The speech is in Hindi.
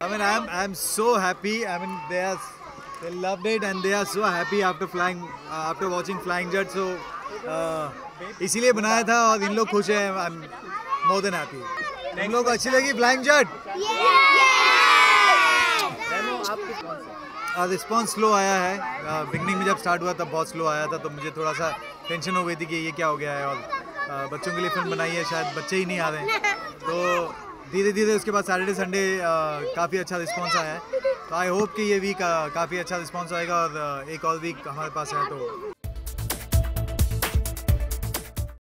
I mean, I'm I'm so happy. I mean, they are they loved it and they are so happy after flying uh, after watching Flying Jet. So uh, इसीलिए बनाया था और इन लोग खुश हैं. I'm more than happy. तुम लोग अच्छी लगी Flying Jet? रिस्पॉन्स स्लो आया है बिगनिंग में जब स्टार्ट हुआ तब बहुत स्लो आया था तो मुझे थोड़ा सा टेंशन हो गई थी कि ये क्या हो गया है और uh, बच्चों के लिए फ़िल्म बनाई है शायद बच्चे ही नहीं आ रहे हैं तो धीरे धीरे उसके बाद सैटरडे संडे काफ़ी अच्छा रिस्पॉन्स आया है। तो आई होप कि ये वीक काफ़ी अच्छा रिस्पॉन्स आएगा और एक और वीक हमारे पास है तो